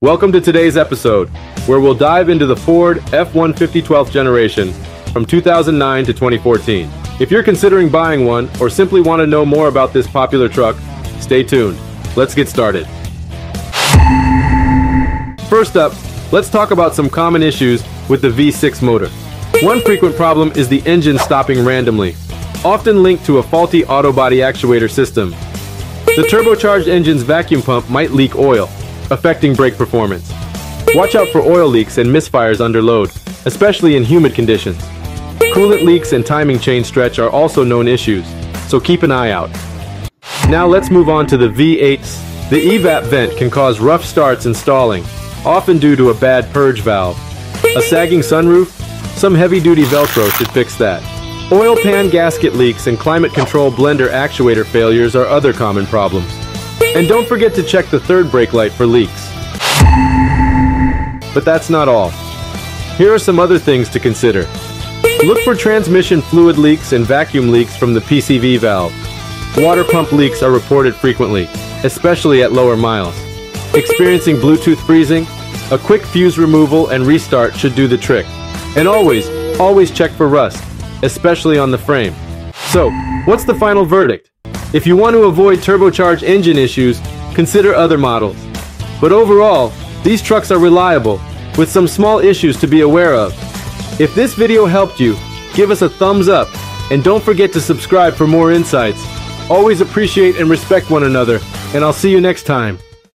Welcome to today's episode, where we'll dive into the Ford F-150 12th generation from 2009 to 2014. If you're considering buying one or simply want to know more about this popular truck, stay tuned. Let's get started. First up, let's talk about some common issues with the V6 motor. One frequent problem is the engine stopping randomly, often linked to a faulty auto body actuator system. The turbocharged engine's vacuum pump might leak oil, affecting brake performance. Watch out for oil leaks and misfires under load, especially in humid conditions. Coolant leaks and timing chain stretch are also known issues, so keep an eye out. Now let's move on to the V8s. The EVAP vent can cause rough starts and stalling, often due to a bad purge valve. A sagging sunroof? Some heavy-duty Velcro should fix that. Oil pan gasket leaks and climate control blend door actuator failures are other common problems. And don't forget to check the third brake light for leaks. But that's not all. Here are some other things to consider. Look for transmission fluid leaks and vacuum leaks from the PCV valve. Water pump leaks are reported frequently, especially at lower miles. Experiencing Bluetooth freezing? A quick fuse removal and restart should do the trick. And always, always check for rust, especially on the frame. So, what's the final verdict? If you want to avoid turbocharged engine issues, consider other models. But overall, these trucks are reliable, with some small issues to be aware of. If this video helped you, give us a thumbs up, and don't forget to subscribe for more insights. Always appreciate and respect one another, and I'll see you next time.